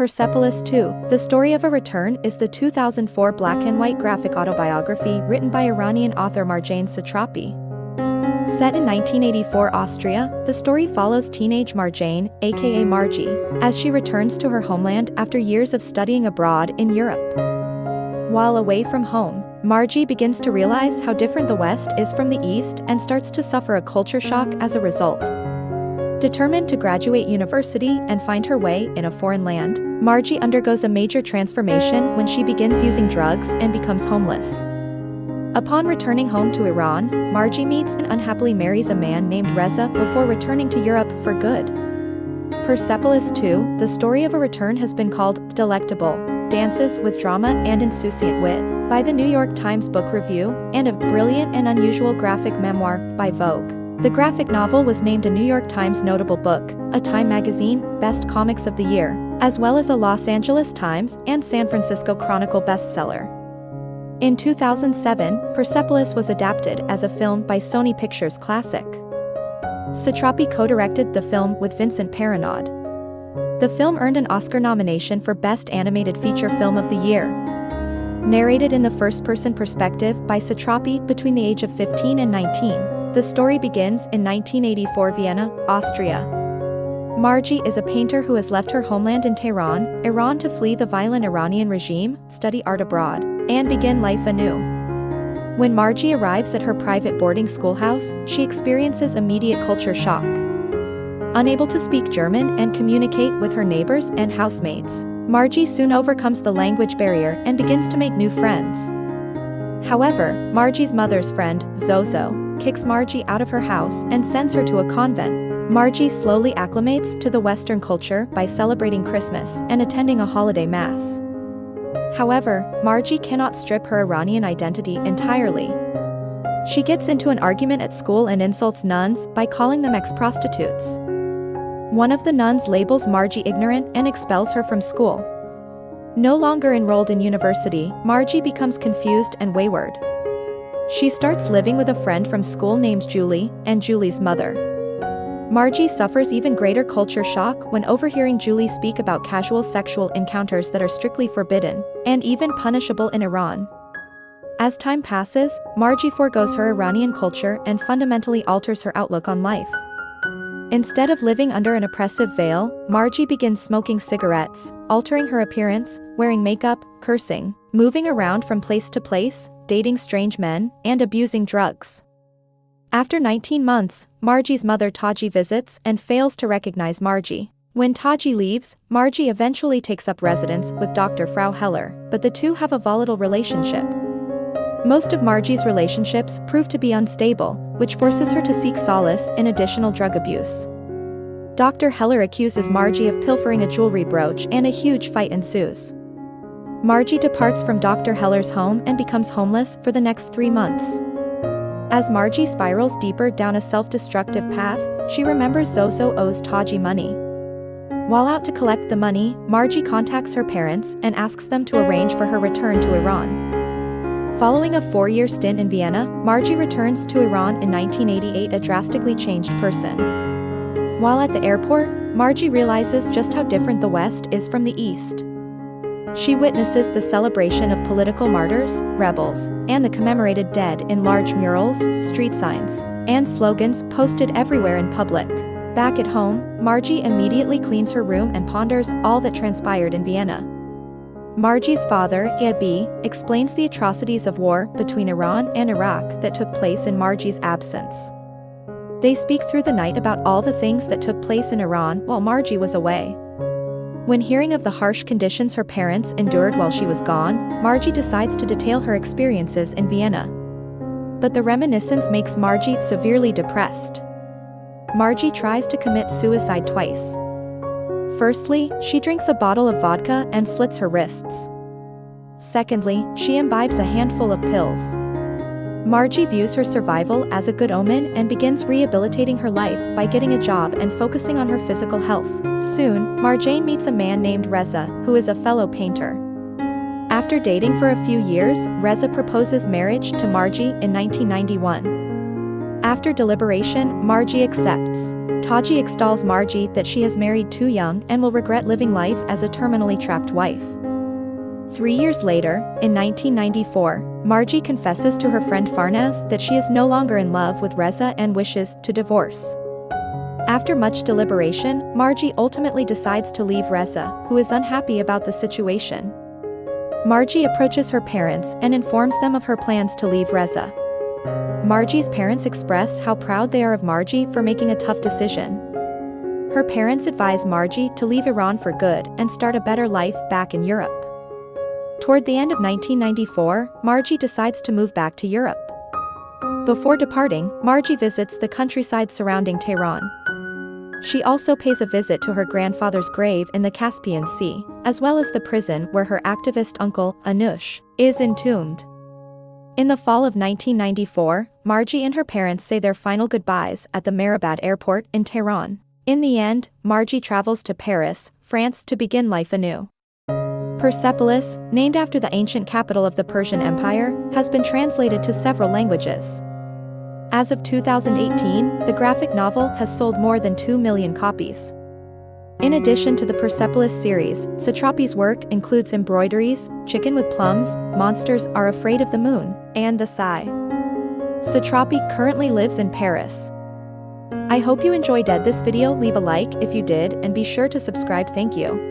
Persepolis 2, The Story of a Return is the 2004 black and white graphic autobiography written by Iranian author Marjane Satrapi. Set in 1984 Austria, the story follows teenage Marjane, aka Marji, as she returns to her homeland after years of studying abroad in Europe. While away from home, Marji begins to realize how different the West is from the East and starts to suffer a culture shock as a result. Determined to graduate university and find her way in a foreign land, Marji undergoes a major transformation when she begins using drugs and becomes homeless. Upon returning home to Iran, Marji meets and unhappily marries a man named Reza before returning to Europe for good. Persepolis 2, the story of a return has been called delectable, dances with drama and insouciant wit, by the New York Times Book Review, and a brilliant and unusual graphic memoir, by Vogue. The graphic novel was named a New York Times Notable Book, a Time magazine, Best Comics of the Year, as well as a Los Angeles Times and San Francisco Chronicle bestseller. In 2007, Persepolis was adapted as a film by Sony Pictures Classic. Satrapi co-directed the film with Vincent Paronnaud. The film earned an Oscar nomination for Best Animated Feature Film of the Year. Narrated in the first-person perspective by Satrapi between the age of 15 and 19. The story begins in 1984 Vienna, Austria. Marji is a painter who has left her homeland in Tehran, Iran to flee the violent Iranian regime, study art abroad, and begin life anew. When Marji arrives at her private boarding schoolhouse, she experiences immediate culture shock. Unable to speak German and communicate with her neighbors and housemates, Marji soon overcomes the language barrier and begins to make new friends. However, Marji's mother's friend, Zozo, kicks Marji out of her house and sends her to a convent. Marji slowly acclimates to the Western culture by celebrating Christmas and attending a holiday mass. However, Marji cannot strip her Iranian identity entirely. She gets into an argument at school and insults nuns by calling them ex-prostitutes. One of the nuns labels Marji ignorant and expels her from school. No longer enrolled in university, Marji becomes confused and wayward. She starts living with a friend from school named Julie, and Julie's mother. Marji suffers even greater culture shock when overhearing Julie speak about casual sexual encounters that are strictly forbidden, and even punishable in Iran. As time passes, Marji forgoes her Iranian culture and fundamentally alters her outlook on life. Instead of living under an oppressive veil, Marji begins smoking cigarettes, altering her appearance, wearing makeup, cursing, moving around from place to place, dating strange men, and abusing drugs. After 19 months, Marji's mother Taji visits and fails to recognize Marji. When Taji leaves, Marji eventually takes up residence with Dr. Frau Heller, but the two have a volatile relationship. Most of Marji's relationships prove to be unstable, which forces her to seek solace in additional drug abuse. Dr. Heller accuses Marji of pilfering a jewelry brooch and a huge fight ensues. Marji departs from Dr. Heller's home and becomes homeless for the next three months. As Marji spirals deeper down a self-destructive path, she remembers Zozo owes Taji money. While out to collect the money, Marji contacts her parents and asks them to arrange for her return to Iran. Following a four-year stint in Vienna, Marji returns to Iran in 1988 a drastically changed person. While at the airport, Marji realizes just how different the West is from the East. She witnesses the celebration of political martyrs, rebels, and the commemorated dead in large murals, street signs, and slogans posted everywhere in public. Back at home, Marji immediately cleans her room and ponders all that transpired in Vienna. Marji's father, Abi, explains the atrocities of war between Iran and Iraq that took place in Marji's absence. They speak through the night about all the things that took place in Iran while Marji was away. When hearing of the harsh conditions her parents endured while she was gone, Marji decides to detail her experiences in Vienna. But the reminiscence makes Marji severely depressed. Margie tries to commit suicide twice. Firstly, she drinks a bottle of vodka and slits her wrists. Secondly, she imbibes a handful of pills. Marji views her survival as a good omen and begins rehabilitating her life by getting a job and focusing on her physical health. Soon, Marjane meets a man named Reza, who is a fellow painter. After dating for a few years, Reza proposes marriage to Marji in 1991. After deliberation, Marji accepts. Taji extols Marji that she has married too young and will regret living life as a terminally trapped wife. Three years later, in 1994, Marji confesses to her friend Farnaz that she is no longer in love with Reza and wishes to divorce. After much deliberation, Marji ultimately decides to leave Reza, who is unhappy about the situation. Marji approaches her parents and informs them of her plans to leave Reza. Marji's parents express how proud they are of Marji for making a tough decision. Her parents advise Marji to leave Iran for good and start a better life back in Europe. Toward the end of 1994, Marji decides to move back to Europe. Before departing, Marji visits the countryside surrounding Tehran. She also pays a visit to her grandfather's grave in the Caspian Sea, as well as the prison where her activist uncle, Anush, is entombed. In the fall of 1994, Marji and her parents say their final goodbyes at the Mehrabad airport in Tehran. In the end, Marji travels to Paris, France to begin life anew. Persepolis, named after the ancient capital of the Persian Empire, has been translated to several languages. As of 2018, the graphic novel has sold more than 2 million copies. In addition to the Persepolis series, Satrapi's work includes embroideries, Chicken with Plums, Monsters Are Afraid of the Moon, and The Sigh. Satrapi currently lives in Paris. I hope you enjoyed this video leave a like if you did and be sure to subscribe thank you.